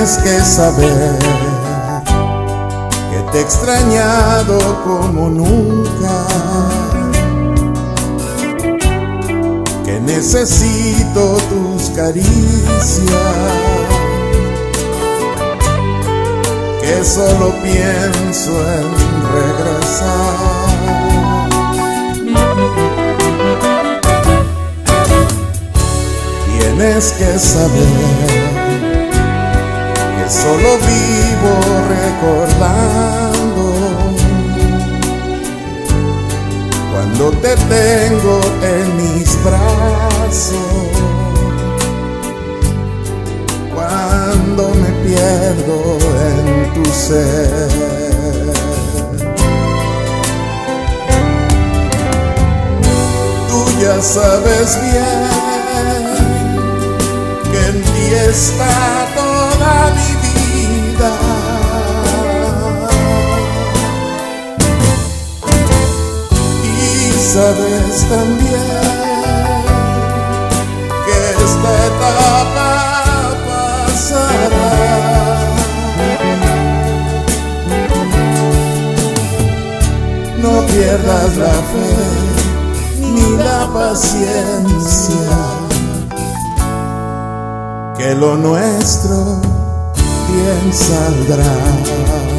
Tienes que saber que te he extrañado como nunca. Que necesito tus caricias. Que solo pienso en regresar. Tienes que saber solo vivo recordando cuando te tengo en mis brazos, cuando me pierdo en tu ser. Tú ya sabes bien que en ti está toda mi y sabes también que esta etapa pasará. No pierdas la fe ni la paciencia, que lo nuestro bien saldrá.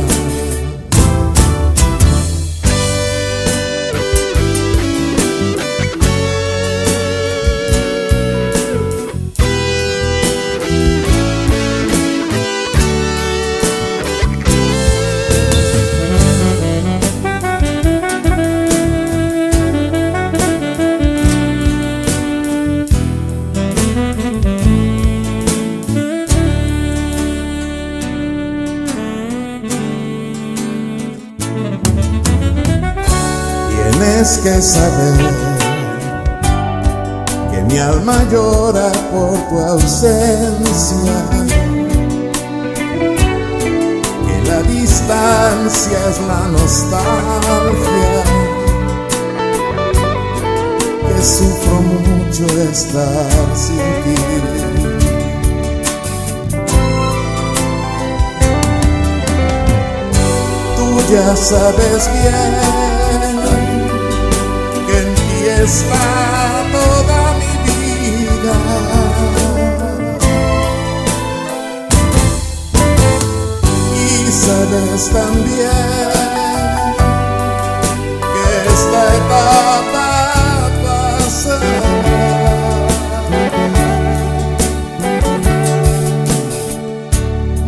Que saber que mi alma llora por tu ausencia, que la distancia es la nostalgia, que sufro mucho estar sin ti. Tú ya sabes bien está toda mi vida. Y sabes también que esta etapa pasará.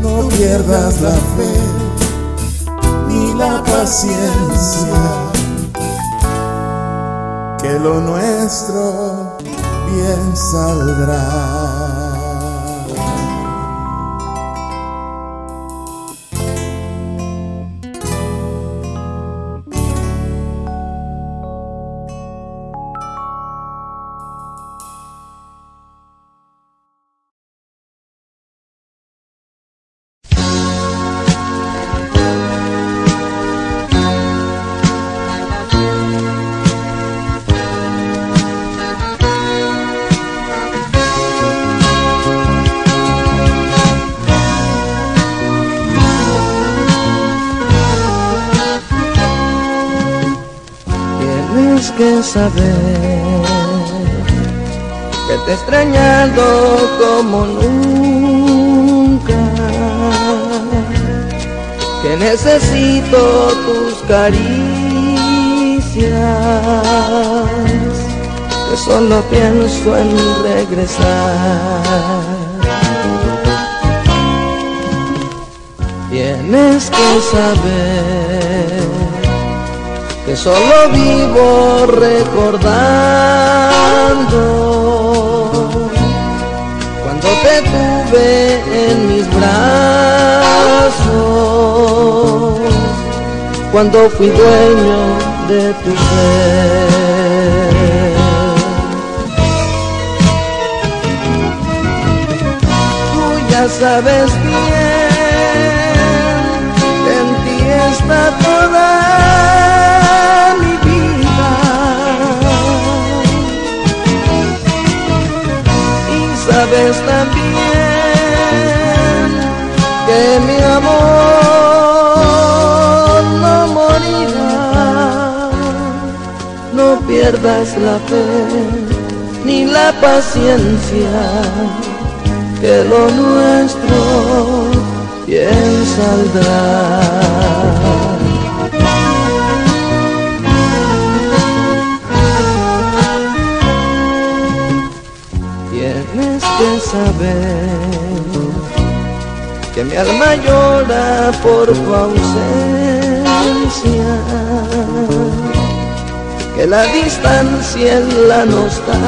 No pierdas la fe ni la paciencia que lo nuestro bien saldrá. Que saber que te he extrañado como nunca, que necesito tus caricias, que solo pienso en regresar. Tienes que saber que solo vivo recordando cuando te tuve en mis brazos, cuando fui dueño de tu ser. Tú ya sabes bien en ti está toda sabes también que mi amor no morirá. No pierdas la fe ni la paciencia, que lo nuestro bien saldrá. Saber que mi alma llora por tu ausencia, que la distancia es la nostalgia,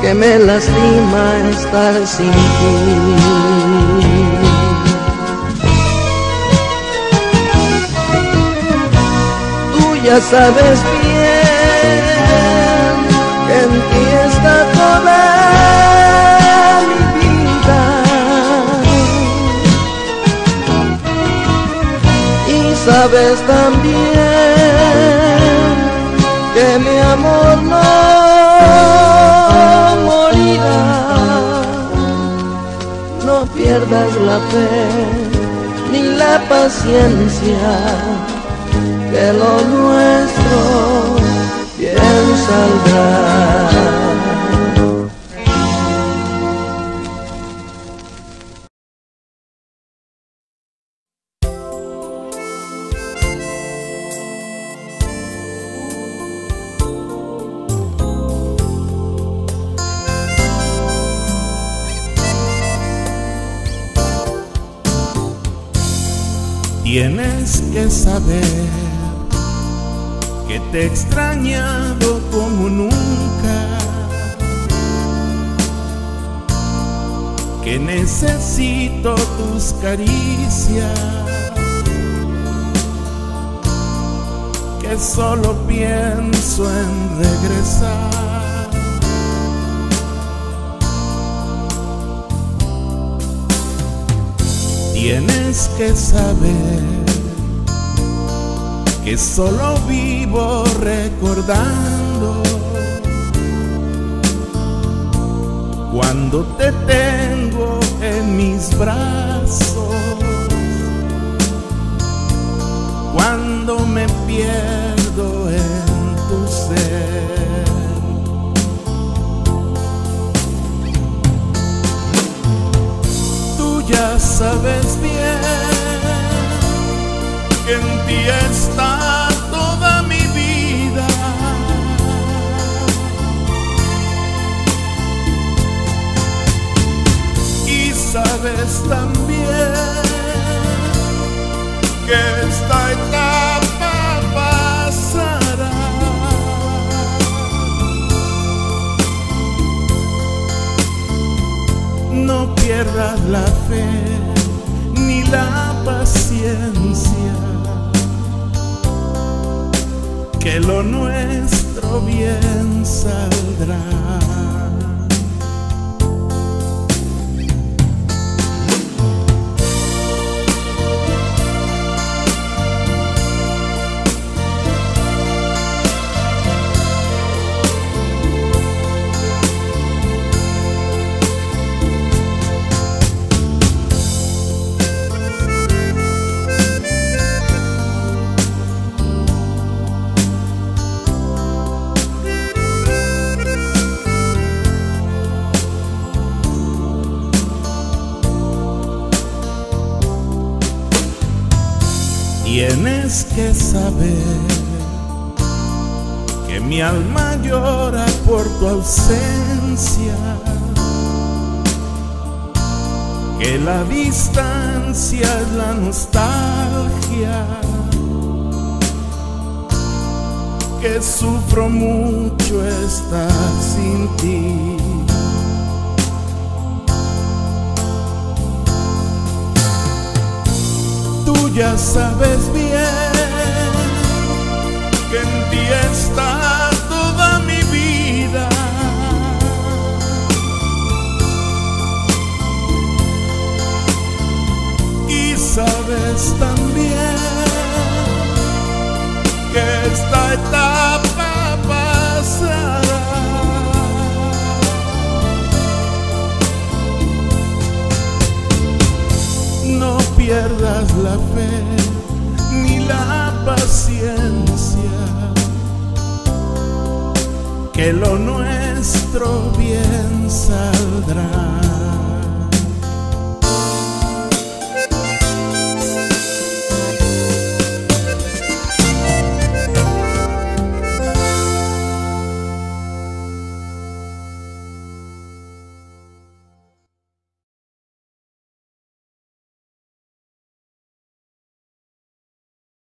que me lastima estar sin ti. Tú ya sabes en sabes también que mi amor no morirá. No pierdas la fe ni la paciencia que lo nuestro bien saldrá. Tienes que saber que te he extrañado como nunca, que necesito tus caricias, que solo pienso en regresar. Que saber que solo vivo recordando cuando te tengo en mis brazos, cuando me pierdo en tu ser. Ya sabes bien que en ti está No pierdas la fe ni la paciencia que lo nuestro bien saldrá. Tienes que saber que mi alma llora por tu ausencia, que la distancia es la nostalgia, que sufro mucho estar sin ti. Ya sabes bien que en ti está toda mi vida. Y sabes también que esta etapa la fe ni la paciencia, que lo nuestro bien saldrá.